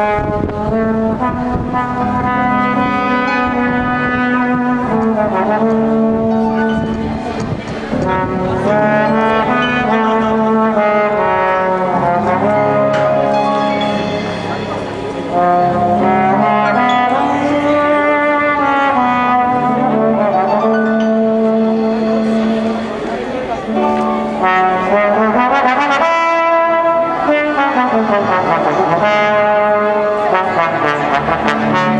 Bye. Música